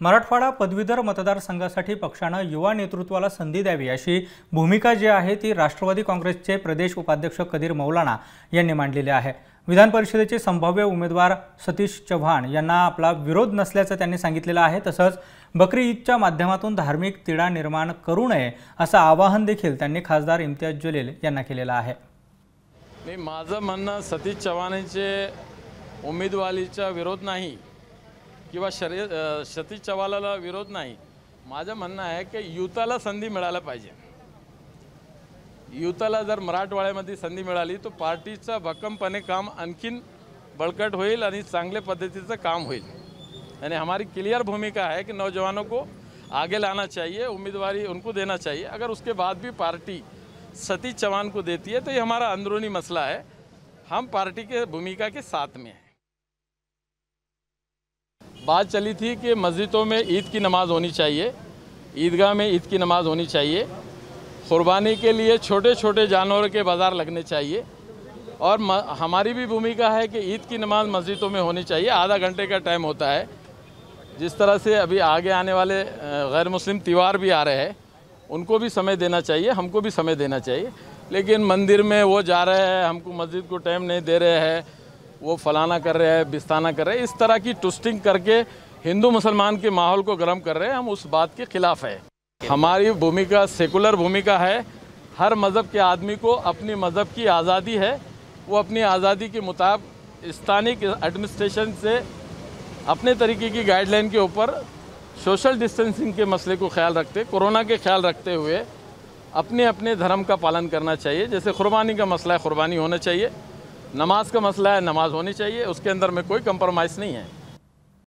मराठवाडा पदवीधर मतदारसंघासाठी पक्षानं युवा नेतृत्वाला संधी द्यावी अशी भूमिका जी आहे ती राष्ट्रवादी काँग्रेसचे प्रदेश उपाध्यक्ष कदीर मौलाना यांनी मांडलेली आहे. विधान परिषदेचे संभाव्य उमेदवार सतीश चव्हाण यांना आपला विरोध नसल्याचं त्यांनी सांगितलेलं आहे. तसंच बकरी ईदच्या माध्यमातून धार्मिक तिढा निर्माण करू नये असं आवाहन देखील त्यांनी खासदार इम्तियाज जलील यांना केलेलं आहे. माझं म्हणणं सतीश चव्हाणांचे उमेदवारीचा विरोध नाही. किंवा शर्य सतीश चव्हाणाला विरोध नाही. माझं म्हणणं आहे की युताला संधी पाहिजे. युताला जर मराठवाड्यामध्ये संधी मिळाली, तर पार्टीचं भक्कमपणे काम आणखीन बळकट होईल आणि चांगल्या पद्धतीचं काम होईल. यानी हमारी क्लियर भूमिका है कि नौजवानों को आगे लाना चाहिए, उम्मीदवारी उनको देना चाहिए। अगर उसके बाद भी पार्टी सतीश चौहान को देती है तो ये हमारा अंदरूनी मसला है। हम पार्टी के भूमिका के साथ में हैं। बात चली थी कि मस्जिदों में ईद की नमाज़ होनी चाहिए ईदगाह में ईद की नमाज़ होनी चाहिए। कुर्बानी के लिए छोटे छोटे जानवर के बाज़ार लगने चाहिए। और म, हमारी भी भूमिका है कि ईद की नमाज़ मस्जिदों में होनी चाहिए। आधा घंटे का टाइम होता है। जिस तरह से अभी आगे आने वाले गैर मुस्लिम त्यौहार भी आ रहे हैं उनको भी समय देना चाहिए हमको भी समय देना चाहिए। लेकिन मंदिर में वो जा रहे हैं हमको मस्जिद को टाइम नहीं दे रहे हैं। वो फलाना कर रहे हैं, बिस्ताना कर रहे हैं, इस तरह की टुस्टिंग करके हिंदू मुसलमान के माहौल को गर्म कर रहे हैं, हम उस बात के खिलाफ है। हमारी भूमिका सेकुलर भूमिका है। हर मज़हब के आदमी को अपनी मज़हब की आज़ादी है। वो अपनी आज़ादी के मुताबिक स्थानिक एडमिनिस्ट्रेशन से अपने तरीके की गाइडलाइन के ऊपर सोशल डिस्टेंसिंग के मसले को ख्याल रखते, कोरोना के ख्याल रखते हुए अपने अपने धर्म का पालन करना चाहिए। जैसे कुर्बानी का मसला है, कुर्बानी होना चाहिए। नमाज़ का मसला है नमाज़ होनी चाहिए उसके अंदर में कोई कंप्रोमाइज़ नहीं है।